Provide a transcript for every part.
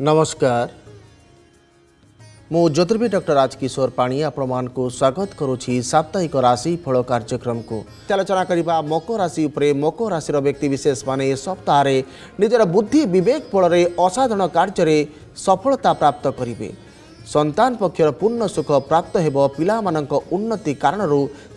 नमस्कार म ज्योतिर्भि डक्टर राजकिशोर को स्वागत करू छी साप्ताहिक गरु साप्ता राशिफल कार्यक्रमको आलोचना मकर राशि उपरे मकर राशि व्यक्ति विशेष माने व्यक्तिशेष सप्ताह रे निजर बुद्धि विवेक फल रे असाधारण कार्य रे सफलता प्राप्त करिवे संतान पक्षर पूर्ण सुख प्राप्त हे पान उन्नति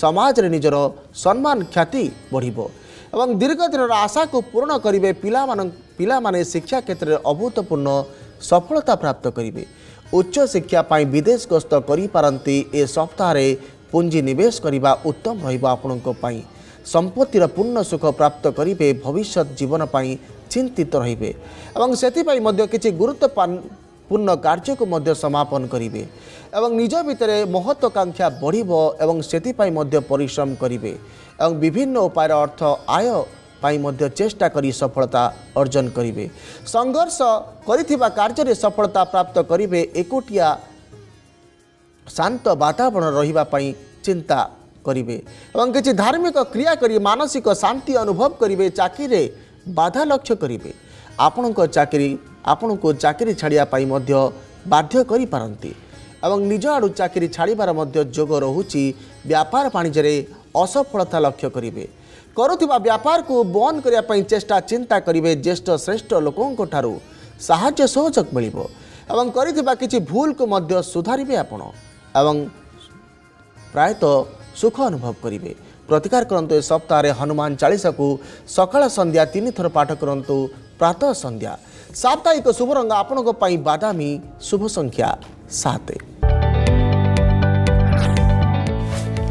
समाज रे निजर सम्मान ख्याति बढिबो एवं ए दीर्घदिन आशाको पूरण गरे पि पिला शिक्षा क्षेत्र रे अभूतपूर्ण ସଫଳତା ପ୍ରାପ୍ତ କରିବେ ଉଚ୍ଚଶିକ୍ଷା ପାଇଁ ବିଦେଶ ଗସ୍ତ କରିପାରନ୍ତି ଏ ସପ୍ତାହରେ ପୁଞ୍ଜି ନିବେଶ କରିବା ଉତ୍ତମ ରହିବ ଆପଣଙ୍କ ପାଇଁ ସମ୍ପତ୍ତିର ପୂର୍ଣ୍ଣ ସୁଖ ପ୍ରାପ୍ତ କରିବେ ଭବିଷ୍ୟତ ଜୀବନ ପାଇଁ ଚିନ୍ତିତ ରହିବେ ଏବଂ ସେଥିପାଇଁ ମଧ୍ୟ କିଛି ଗୁରୁତ୍ୱପୂର୍ଣ୍ଣ କାର୍ଯ୍ୟକୁ ମଧ୍ୟ ସମାପନ କରିବେ ଏବଂ ନିଜ ଭିତରେ ମହତ୍ୱାକାଂକ୍ଷା ବଢ଼ିବ ଏବଂ ସେଥିପାଇଁ ମଧ୍ୟ ପରିଶ୍ରମ କରିବେ ଏବଂ ବିଭିନ୍ନ ଉପାୟରେ ଅର୍ଥ ଆୟ ପାଇଁ ମଧ୍ୟ ଚେଷ୍ଟା କରି ସଫଳତା ଅର୍ଜନ କରିବେ ସଂଘର୍ଷ କରିଥିବା କାର୍ଯ୍ୟରେ ସଫଳତା ପ୍ରାପ୍ତ କରିବେ ଏକୁଟିଆ ଶାନ୍ତ ବାତାବରଣ ରହିବା ପାଇଁ ଚିନ୍ତା କରିବେ ଏବଂ କିଛି ଧାର୍ମିକ କ୍ରିୟା କରି ମାନସିକ ଶାନ୍ତି ଅନୁଭବ କରିବେ ଚାକିରିରେ ବାଧା ଲକ୍ଷ୍ୟ କରିବେ ଆପଣଙ୍କ ଚାକିରି ଆପଣଙ୍କୁ ଚାକିରି ଛାଡ଼ିବା ପାଇଁ ମଧ୍ୟ ବାଧ୍ୟ କରିପାରନ୍ତି ଏବଂ ନିଜ ଆଡ଼ୁ ଚାକିରି ଛାଡ଼ିବାର ମଧ୍ୟ ଯୋଗ ରହୁଛି ବ୍ୟାପାର ବାଣିଜ୍ୟରେ ଅସଫଳତା ଲକ୍ଷ୍ୟ କରିବେ ुवा ब्यापारको बन्द गरेको चेष्टा चिन्ता ज्येष्ठ श्रेष्ठ लोकों लोकको ठुलो मिलबी भुलको सुधारे आप प्रायत सुख अनुभव गरेर प्रतिकार कन्डु ए सप्ताहले हनुमान को सकाल सन्ध्या तीन थोर पाठ गरौँ प्रातः सन्ध्या साप्ताहिक शुभ रंग आपण बादामी शुभ संख्या सात